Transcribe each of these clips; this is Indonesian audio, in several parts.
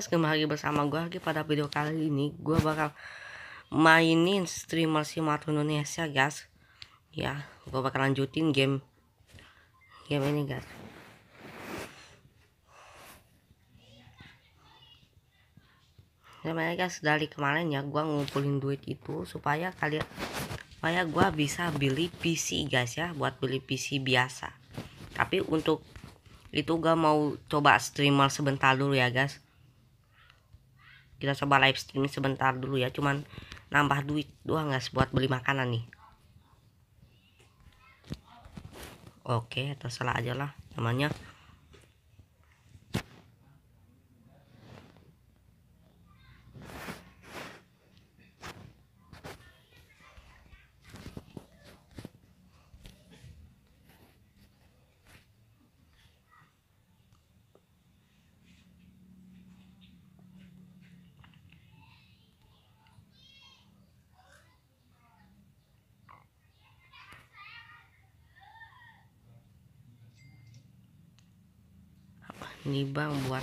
guys kembali bersama gue lagi pada video kali ini. Gue bakal mainin streamer Simato Indonesia guys. Ya gue bakal lanjutin game game ini guys. Sebenarnya guys dari kemarin ya gue ngumpulin duit itu supaya kalian supaya gue bisa beli PC guys ya buat beli PC biasa. Tapi untuk itu gak mau coba streamer sebentar dulu ya guys kita coba live streaming sebentar dulu ya cuman nambah duit doang guys buat beli makanan nih. Oke terserah aja lah namanya ini bang buat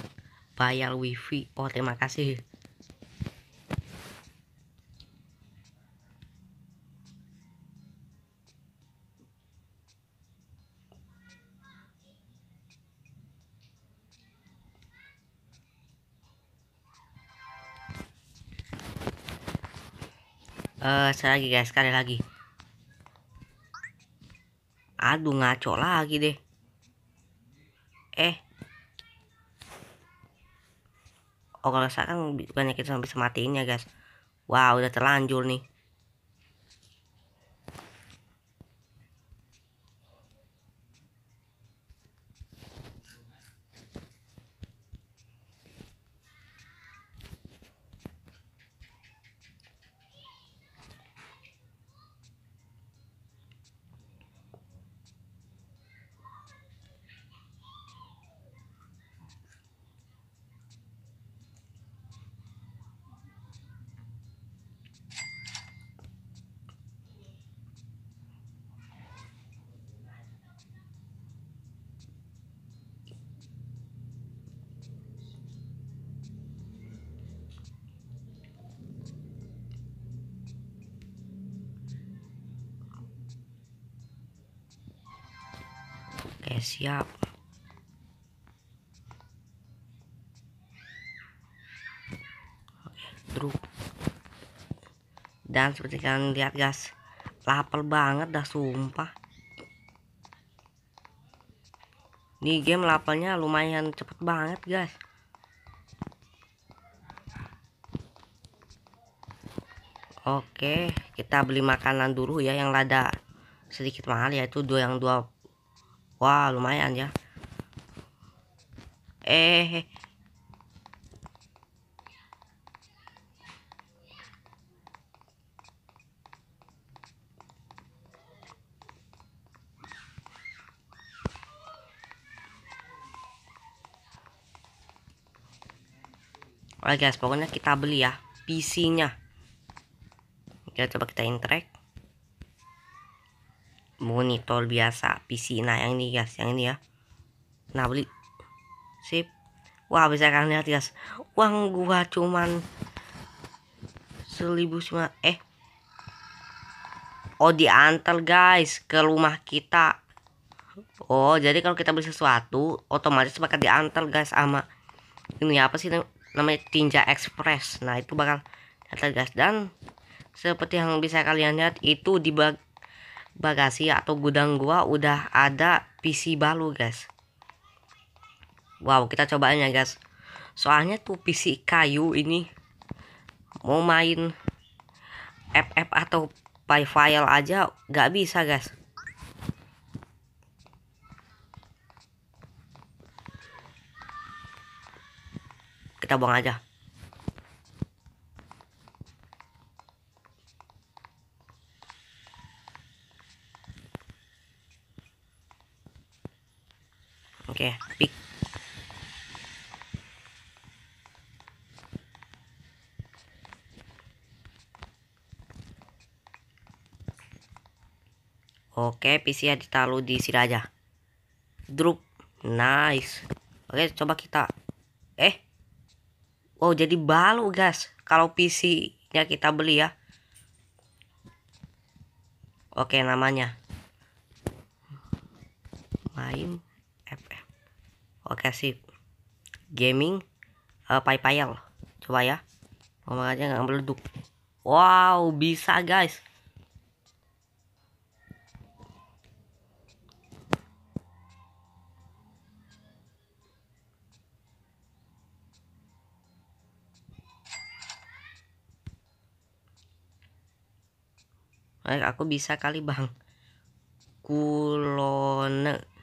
bayar wifi oh terima kasih uh, lagi guys, sekali lagi. Aduh, ngaco lagi deh. Eh, oh kalau saya kan bukannya kita sampai ya guys? Wow udah terlanjur nih Oke siap. Truk. Dan seperti kalian lihat guys Lapar banget dah sumpah. Ini game lapelnya lumayan cepet banget guys. Oke, kita beli makanan dulu ya yang lada sedikit mahal yaitu dua yang dua Wah, lumayan ya. Eh. Oke guys, pokoknya kita beli ya PC-nya. Kita coba kita interact monitor biasa PC nah yang ini guys yang ini ya. Nah beli. Sip. Wah bisa kalian lihat guys. Uang gua cuman seribu cuma eh. Oh diantar guys ke rumah kita. Oh jadi kalau kita beli sesuatu otomatis bakal diantar guys sama ini apa sih namanya Tinja Express. Nah itu bakal datang guys. Dan seperti yang bisa kalian lihat itu di bag bagasi atau gudang gua udah ada PC baru guys. Wow kita cobain ya guys. Soalnya tuh PC kayu ini mau main FF atau file aja gak bisa guys. Kita buang aja Oke, okay, pick. Oke, PC ya ditaruh di sini aja. Drop. Nice. Oke, coba kita. Eh. Oh jadi balu guys kalau PC nya kita beli ya Oke namanya main FF Oke sip gaming uh, paypayal coba ya. Ngomong aja nggak meleduk wow bisa guys. Eh, aku bisa kali bang. Kulone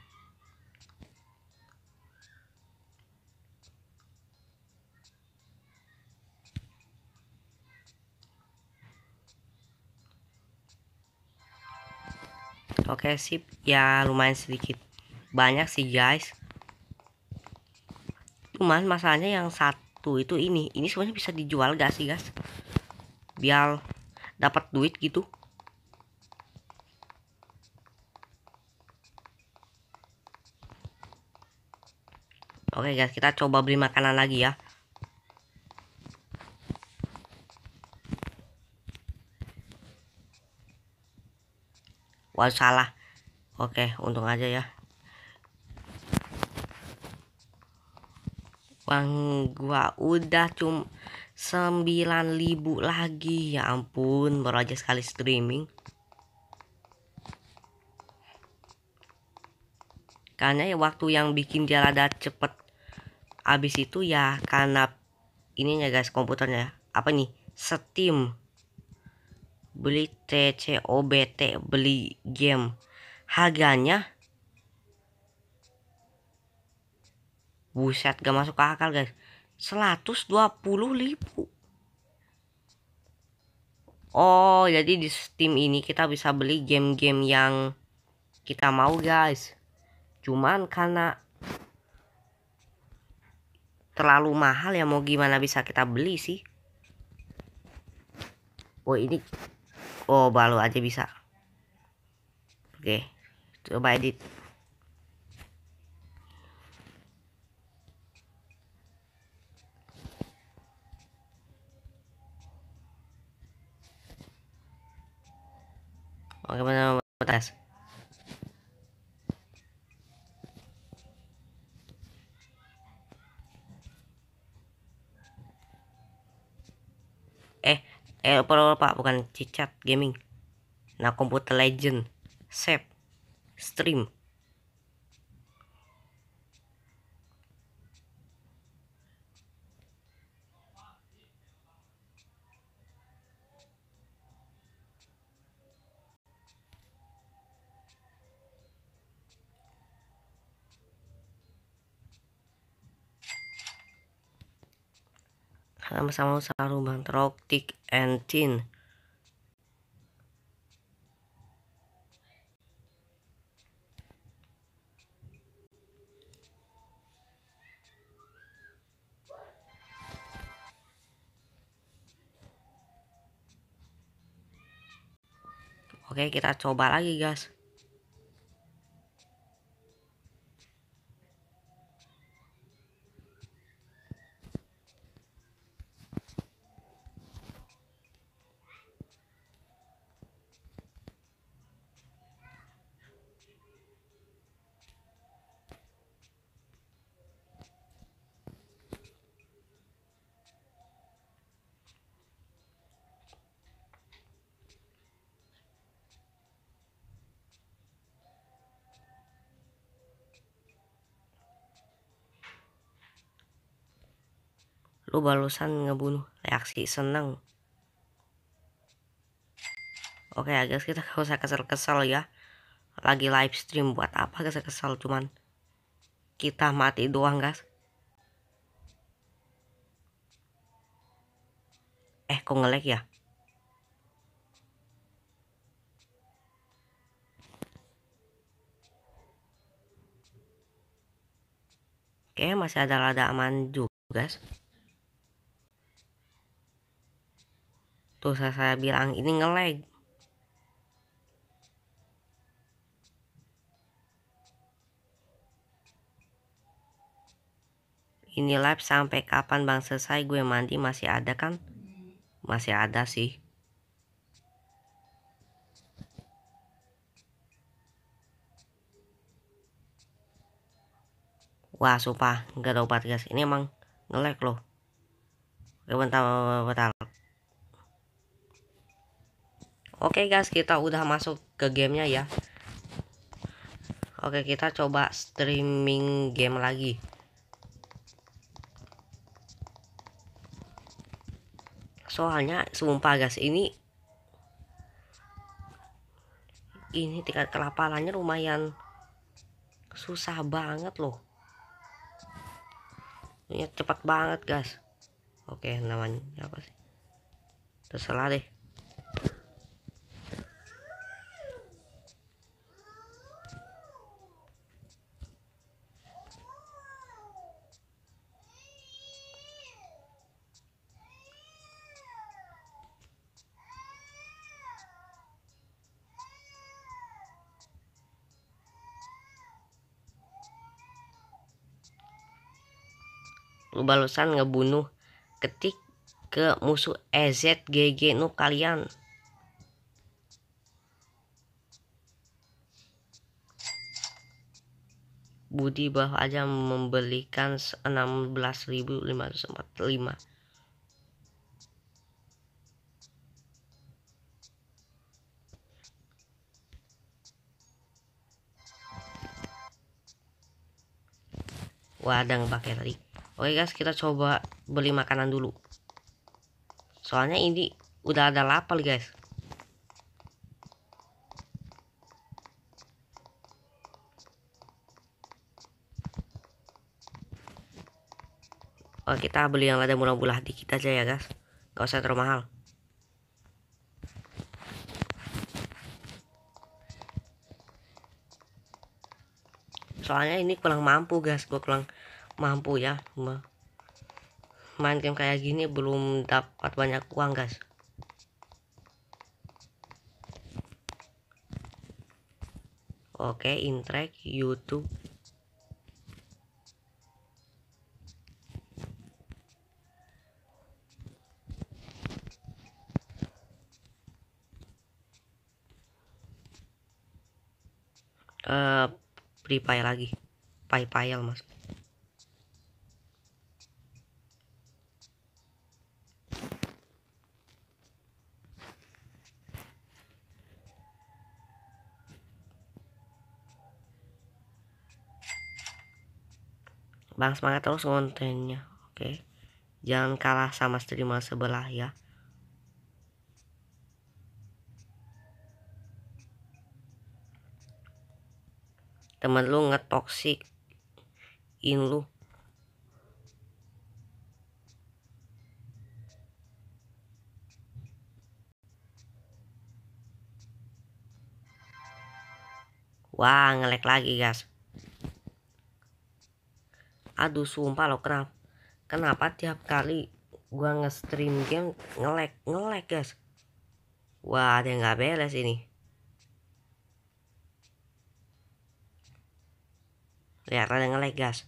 Sip ya lumayan sedikit. Banyak sih guys. Cuman masalahnya yang satu itu ini. Ini semuanya bisa dijual gak sih guys? Biar dapat duit gitu. Oke guys, kita coba beli makanan lagi ya. Wah, salah. Oke, untung aja ya. Uang gua udah cuma 9000 lagi. Ya ampun, baru aja sekali streaming. Karena ya waktu yang bikin dia rada cepet habis itu ya karena ininya guys komputernya ya. apa nih Steam beli TCOBT beli game harganya? Buset gak masuk akal guys. 120 ribu. Oh jadi di Steam ini kita bisa beli game-game yang kita mau guys. Cuman karena terlalu mahal ya mau gimana bisa kita beli sih? Oh ini oh balu aja bisa. Oke coba edit. Oke, mana tes? eh apa pak bukan cicat gaming. Nah komputer legend. Save stream. Sama-sama sarung Troktik and Tin Oke kita coba lagi guys lu barusan ngebunuh. Reaksi seneng. Oke okay, guys kita gak usah kesel-kesel ya. Lagi live stream buat apa kesel-kesel cuman kita mati doang guys. Eh kok ngelek ya? Oke masih ada rada aman juga guys tuh saya, saya bilang ini ngelag. Ini live sampai kapan bang? Selesai gue mandi masih ada kan? Masih ada sih. Wah sumpah nggak ada obat guys. Ini emang ngelek loh. Oke bentar bentar oke guys kita udah masuk ke gamenya ya. Oke kita coba streaming game lagi. Soalnya sumpah guys ini ini tingkat kelaparannya lumayan susah banget loh. Ini cepat banget guys. Oke namanya apa sih? Terserah deh lu balasan ngebunuh ketik ke musuh EZGG nu kalian Budi bahwa aja membelikan 16.545 Wah, ada ngebakar tadi. Oke guys, kita coba beli makanan dulu. Soalnya ini udah ada lapar guys. Oh, kita beli yang ada murah-murah dikit aja ya guys. Gak usah terlalu mahal. Soalnya ini kurang mampu guys, gue kurang mampu ya main game kayak gini belum dapat banyak uang guys. Oke intrek YouTube. Uh, Free Fire lagi. Pai Payal mas Bang semangat terus kontennya. Oke. Jangan kalah sama streamer sebelah ya. Temen lu ngetoksik in lu. Wah, ngelek lagi, guys aduh sumpah lo kenapa kenapa tiap kali gua nge-stream game ngelek ngelek guys? Wah ada yang nggak beres ini. Lihat ada ngelek guys.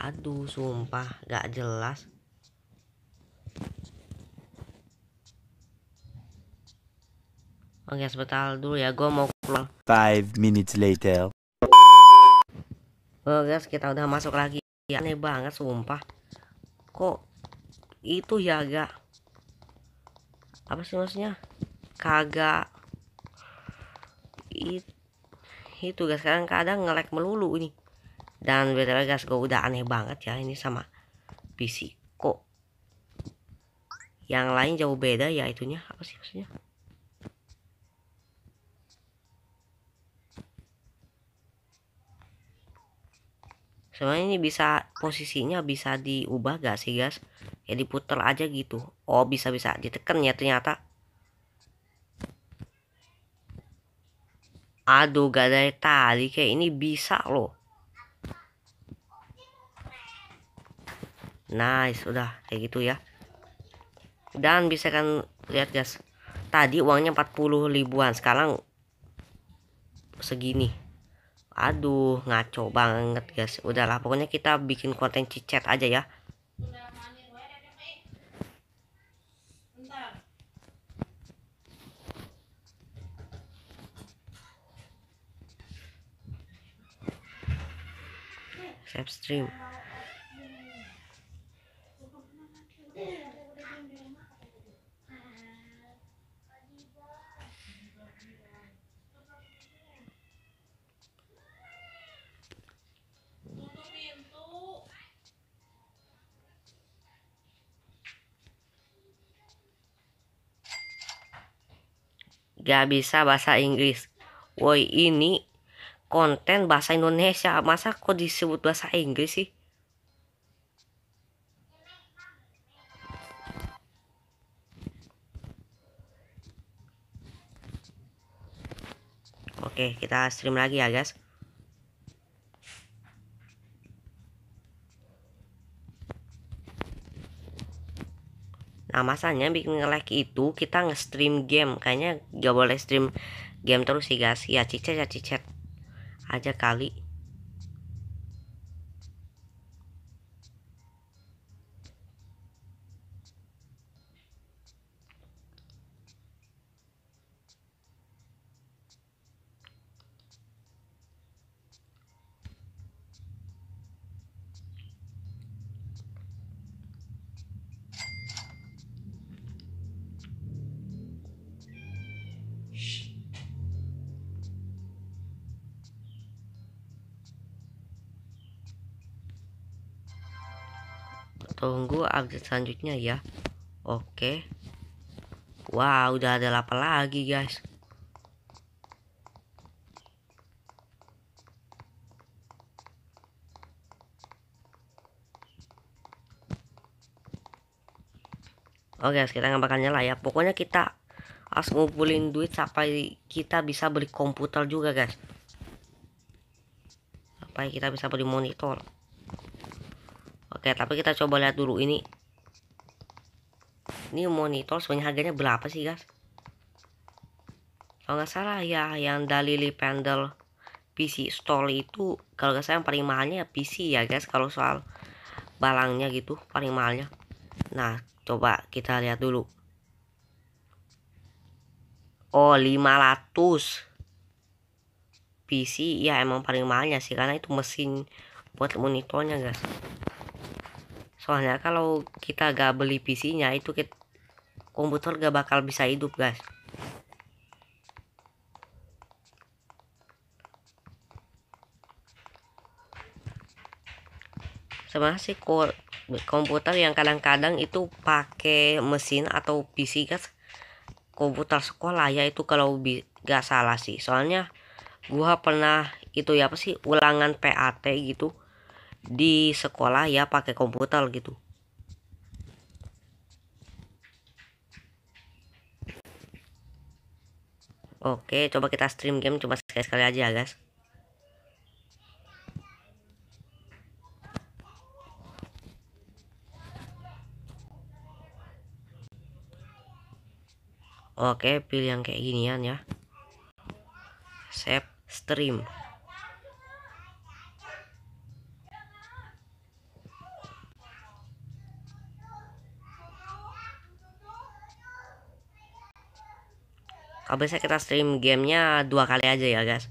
Aduh sumpah gak jelas Oke sebentar dulu ya gue mau pulang. Five minutes later. Oh guys kita udah masuk lagi. Ya, Aneh banget sumpah. Kok itu ya agak Apa sih maksudnya? Kagak It, Itu guys sekarang kadang ngelek melulu ini. Dan btw guys gue udah aneh banget ya ini sama PC Kok. Yang lain jauh beda ya itunya. Apa sih maksudnya sebenarnya ini bisa posisinya bisa diubah gak sih guys ya diputer aja gitu. Oh bisa bisa ditekan ya ternyata. Aduh gak dari tadi kayak ini bisa loh. Nice udah kayak gitu ya. Dan bisa kan lihat guys tadi uangnya 40 ribuan sekarang segini aduh ngaco banget guys. Udahlah pokoknya kita bikin konten cicet aja ya. Save stream gak bisa bahasa Inggris. Woi ini konten bahasa Indonesia. Masa kok disebut bahasa Inggris sih? Oke kita stream lagi ya guys Nah masanya bikin nge-like itu kita nge-stream game. Kayaknya gak boleh stream game terus sih guys. Ya cicet ya cicet aja kali tunggu update selanjutnya ya. Oke. Wow udah ada apa lagi guys. Oke guys kita nggak bakal nyala ya. Pokoknya kita harus ngumpulin duit sampai kita bisa beli komputer juga guys. Sampai kita bisa beli monitor Oke, tapi kita coba lihat dulu ini. Ini monitor sebenarnya harganya berapa sih, guys? Kalau nggak salah ya, yang Dalili Pendel PC Store itu kalau nggak salah yang paling mahalnya ya PC ya, guys. Kalau soal balangnya gitu, paling mahalnya. Nah, coba kita lihat dulu. Oh, 500. PC ya emang paling mahalnya sih karena itu mesin buat monitornya, guys soalnya kalau kita gak beli PC nya itu kita, komputer gak bakal bisa hidup guys. Sebenarnya sih komputer yang kadang-kadang itu pakai mesin atau PC guys. Komputer sekolah ya itu kalau gak salah sih. Soalnya gua pernah itu ya apa sih ulangan PAT gitu di sekolah ya pakai komputer gitu Oke, coba kita stream game cuma sekali-sekali aja ya, guys. Oke, pilih yang kayak ginian ya. Save stream. Kalau bisa kita stream gamenya dua kali aja ya guys.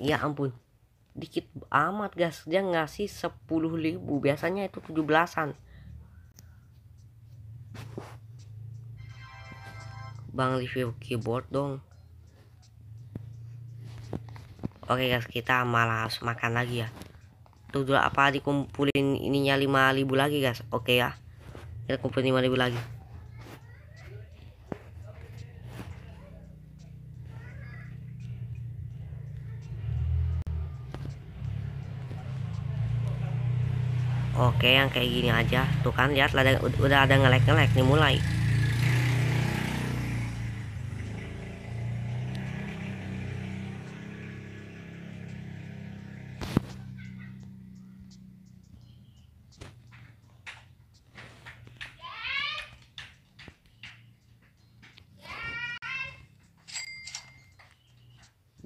Ya ampun. Dikit amat guys. Dia ngasih 10.000 biasanya itu 17an Bang review keyboard dong Oke guys, kita malah harus makan lagi ya. Tuh dulu apa dikumpulin ininya 5000 lagi guys. Oke ya. Kita kumpulin 5000 lagi. Oke, yang kayak gini aja. Tuh kan lihat udah, ada ngelek-ngelek nih mulai.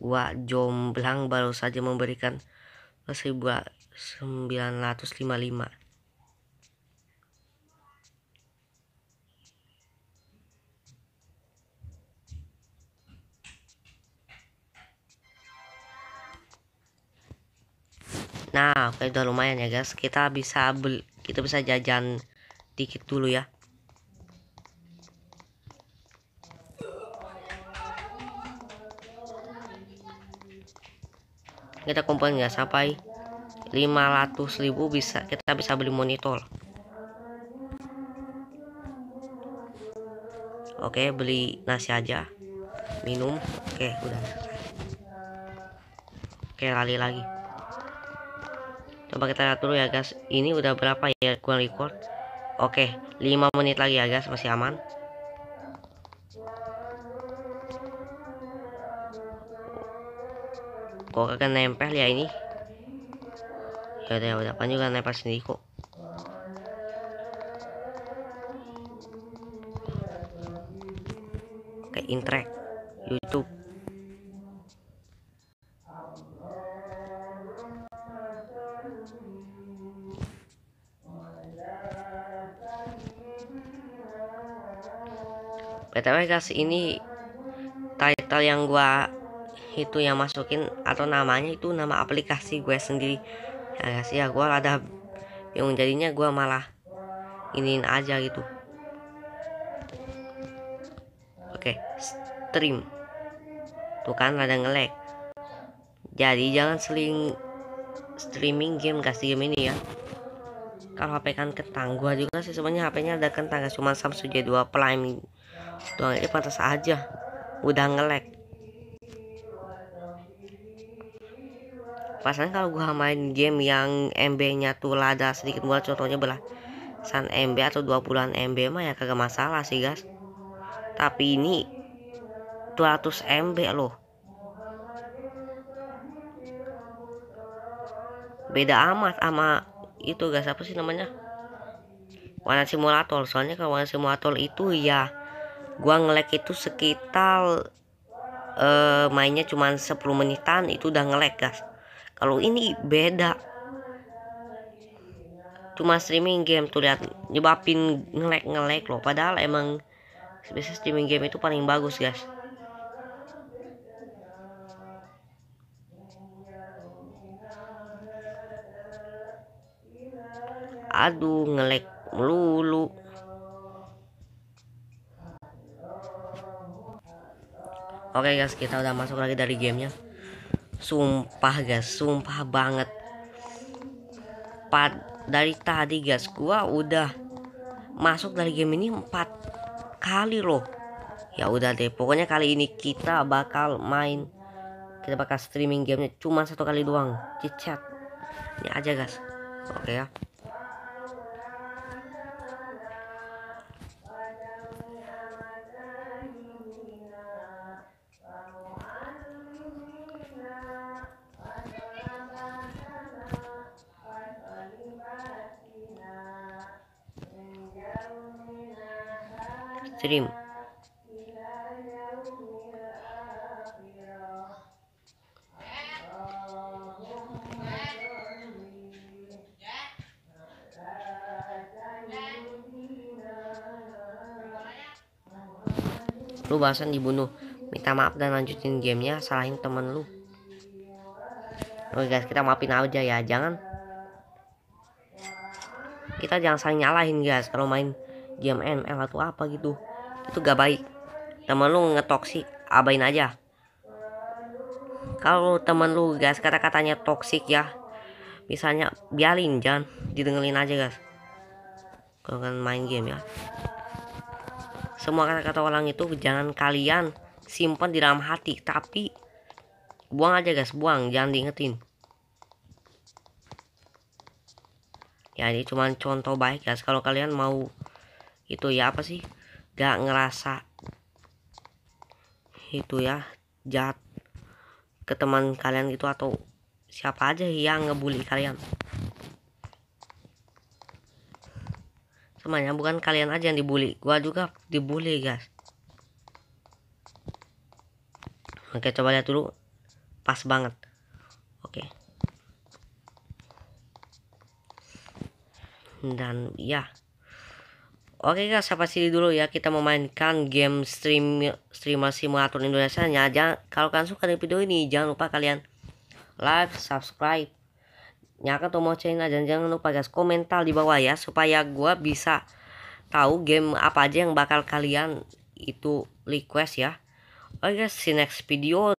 Gua jomblang baru saja memberikan 1955 Nah, oke udah lumayan ya guys. Kita bisa beli, kita bisa jajan dikit dulu ya. Kita kumpulin ya sampai 500.000 bisa kita bisa beli monitor. Oke, beli nasi aja. Minum. Oke, udah. Oke, lali lagi coba kita lihat dulu ya guys ini udah berapa ya gua record oke 5 menit lagi ya guys masih aman kok kagak nempel ya ini? Ya udah udah. Kan juga nempel sendiri kok. Kayak intrek. YouTube. Btw guys ini title yang gua itu yang masukin atau namanya itu nama aplikasi gue sendiri. Ya guys ya gua ada yang jadinya gua malah iniin aja gitu. Oke stream. Tuh kan ada ngelek jadi jangan seling streaming game kasih game ini ya? Kalau HP kan kentang gua juga sih sebenarnya HP-nya ada kentang cuma Samsung J2 Prime doang ini pantas aja. Udah ngelek pasalnya kalau gua main game yang MB nya tuh lada sedikit buat contohnya belah san MB atau 20an MB mah ya kagak masalah sih guys tapi ini 200 MB loh. Beda amat sama itu guys apa sih namanya? Warna simulator. Soalnya kalau warna simulator itu ya gua ngelek itu sekitar uh, mainnya cuma 10 menitan itu udah ngelek guys kalau ini beda. Cuma streaming game tuh lihat nyebabin ngelek ngelek loh. Padahal emang biasa streaming game itu paling bagus guys. Aduh ngelek melulu. Oke okay guys kita udah masuk lagi dari gamenya sumpah guys. Sumpah banget. Pad dari tadi guys gua udah masuk dari game ini empat kali loh. Ya udah deh pokoknya kali ini kita bakal main kita bakal streaming gamenya cuma satu kali doang. Cicat ini aja guys. Oke okay, ya stream lu bahasan dibunuh. Minta maaf dan lanjutin gamenya salahin temen lu. Oke guys kita maafin aja ya jangan. Kita jangan saling nyalahin guys kalau main game ML atau apa gitu itu gak baik. Temen lu ngetoksik abain aja. Kalau temen lu guys kata-katanya toksik ya misalnya biarin jangan didengerin aja guys. Kalau kan main game ya. Semua kata-kata orang itu jangan kalian simpan di dalam hati tapi buang aja guys. Buang jangan diingetin. Ya ini cuma contoh baik guys. Kalau kalian mau itu ya apa sih gak ngerasa itu ya jahat ke teman kalian gitu atau siapa aja yang ngebully kalian. Semuanya bukan kalian aja yang dibully gua juga dibully guys. Oke coba lihat dulu. Pas banget. Oke. Dan ya Oke guys, sampai sini dulu ya kita memainkan game stream streamer simulator Indonesia nya. Jangan kalau kalian suka dengan video ini, jangan lupa kalian like, subscribe, nyalakan tombol channel dan jangan lupa guys komentar di bawah ya supaya gua bisa tahu game apa aja yang bakal kalian itu request ya. Oke guys, see next video.